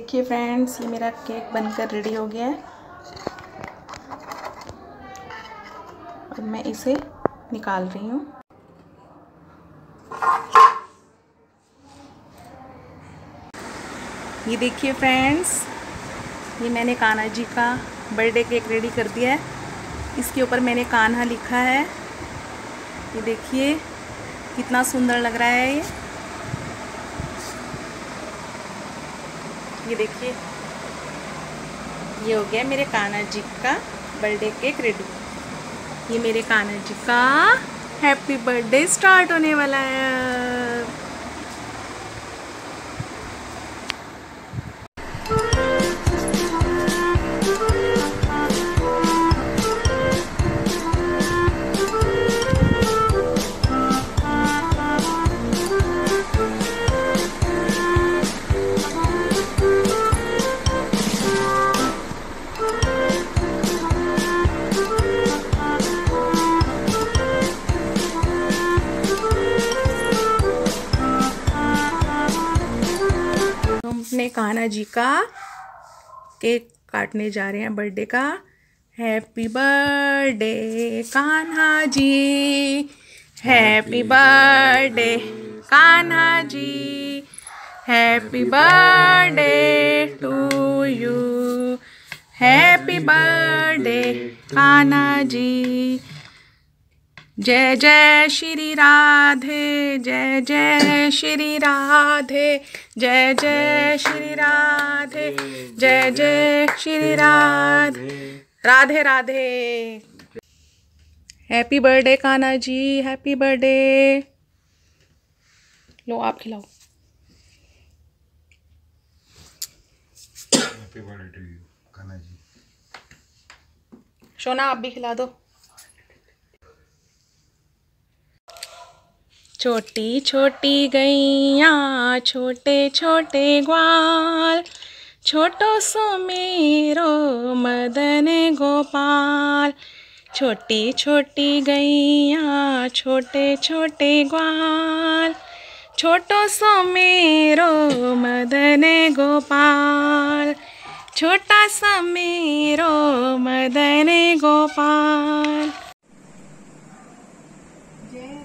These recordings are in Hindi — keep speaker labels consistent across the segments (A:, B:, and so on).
A: देखिए फ्रेंड्स ये मेरा केक बनकर रेडी हो गया है। और मैं इसे निकाल रही हूँ। ये देखिए फ्रेंड्स ये मैंने कान्हा जी का बर्थडे केक रेडी कर दिया है। इसके ऊपर मैंने कान्हा लिखा है। ये देखिए, कितना सुंदर लग रहा है ये। ये देखिए। ये हो गया मेरे कान्हा जी का बर्थडे केक रेडी ये मेरे कान्हा जी का हैप्पी बर्थडे स्टार्ट होने वाला है। अपने कान्हा जी का केक काटने जा रहे हैं बर्थडे का। Happy birthday Kanha ji. Happy birthday Kanha ji. Happy birthday to you happy birthday Kanha ji. जय जय श्री राधे जय जय श्री राधे जय जय श्री राधे जय जय Shri Radhe. Radhe Radhe. Happy birthday Kanha ji happy birthday लो आप खिलाओ।
B: Happy birthday to you Kanha ji.
A: Shona आप भी खिला दो। छोटी छोटी गैया, छोटे छोटे ग्वाल, छोटो सो मेरो मदन गोपाल। छोटी छोटी गैया, छोटे छोटे ग्वाल, छोटो सो मेरो मदन गोपाल। छोटा सा मेरो मदन गोपाल जय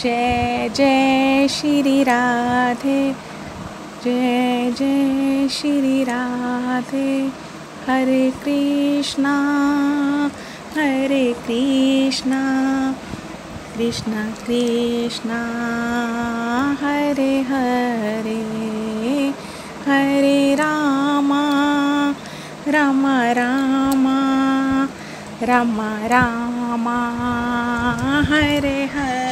A: जय जय श्री राधे। जय जय श्री राधे। हरे कृष्णा हरे कृष्णा। कृष्ण कृष्ण हरे हरे। हरे रामा राम रामा। राम रामा हरे हरे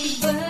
A: happy.